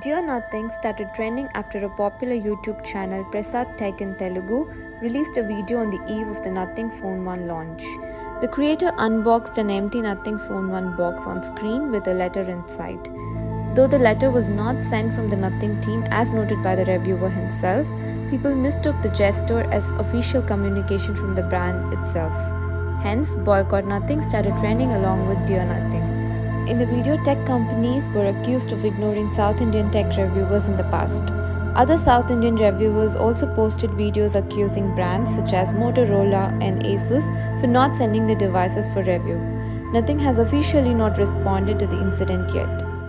Dear Nothing started trending after a popular YouTube channel, Prasad Tech in Telugu, released a video on the eve of the Nothing Phone 1 launch. The creator unboxed an empty Nothing Phone 1 box on screen with a letter inside. Though the letter was not sent from the Nothing team as noted by the reviewer himself, people mistook the gesture as official communication from the brand itself. Hence, Boycott Nothing started trending along with Dear Nothing. In the video, tech companies were accused of ignoring South Indian tech reviewers in the past. Other South Indian reviewers also posted videos accusing brands such as Motorola and Asus for not sending their devices for review. Nothing has officially not responded to the incident yet.